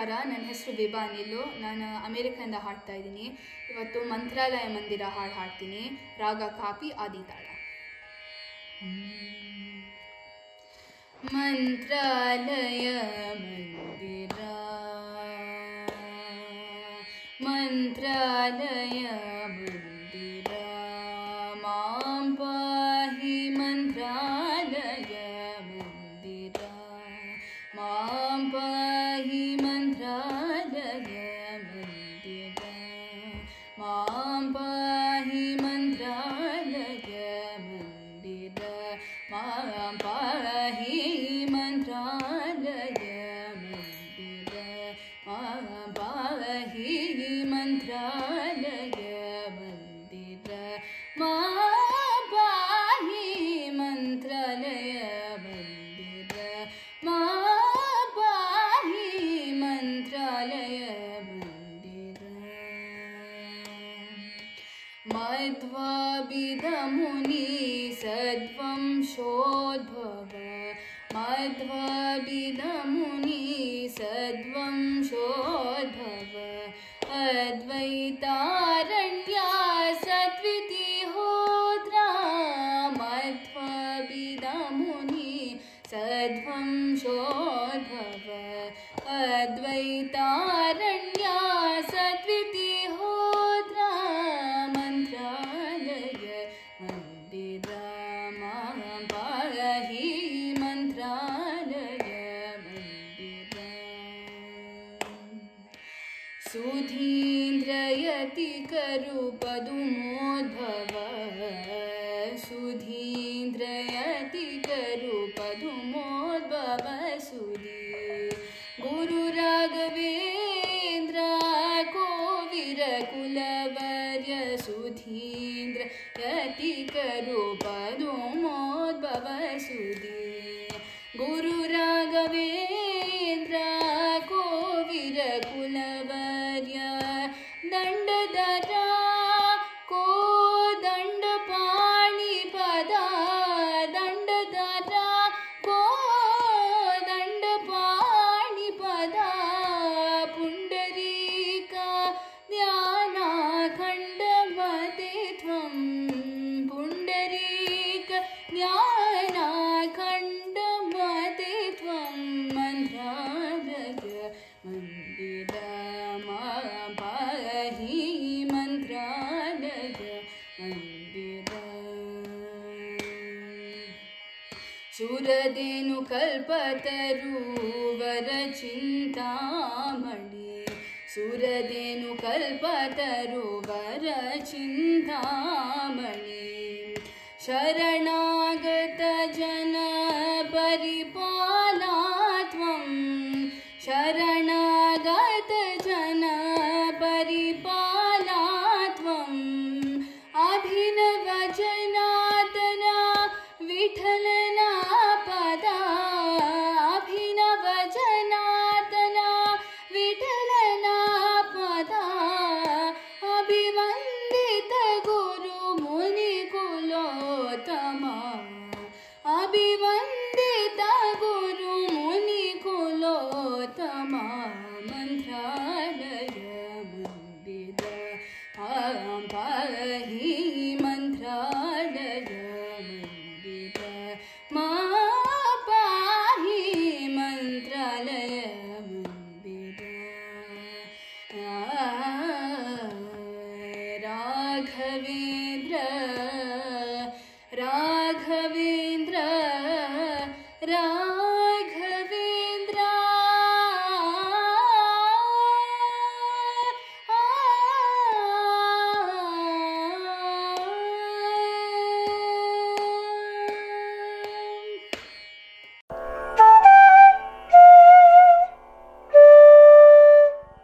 ನಮಸ್ಕಾರ. ನನ್ನ ಹೆಸರು ವಿಭಾ ಅನಿಲು. ನಾನು ಅಮೇರಿಕದಿಂದ ಹಾಡ್ತಾ ಇದ್ದೀನಿ. ಇವತ್ತು ಮಂತ್ರಾಲಯ ಮಂದಿರ ಹಾಡು ಹಾಡ್ತೀನಿ. ರಾಗ, ಕಾಪಿ ಆದಿತಾಳ ಮಂತ್ರಾಲಯ ಮಂದಿರ. ಮಂತ್ರಾಲಯ ಮಂದಿರ. ಮಾಂ ಪಾಹಿ ಮಂತ್ರಾಲಯ ಮಂದಿರ. ಮಾಂ मध्वाबिदमुनि सद्वंशोद्भव मध्वाबिदमुनि सद्वंशोद्भव अद्वैतारण्या सद्वितिहोत्रा। मध्वाबिदमुनि सद्वंशोद्भव अद्वैतारण्या मन्दिर मां पाहि मन्त्रालय मन्दिर। सुधीन्द्रयति करुपदुमोद्भव। सुधीन्द्रयति करुपदुमोद्भव सुधी। गुरुराघवेन्द्र कोविरकुलवर्य सुधीन्द्र यति ज्ञानाखण्डमते त्वं मन्त्रालय मन्दिर मां पाहि मन्त्रालय मन्दिर सुरदेनुकल्पतरुवरचिन्तामणि। सुरदेनुकल्पतरुवरचिन्तामणि। शरणागतजनपरिपाला Tcharam! पाहि मन्दिर मा पाहि मन्त्रालय मन्दिर आ, राघवे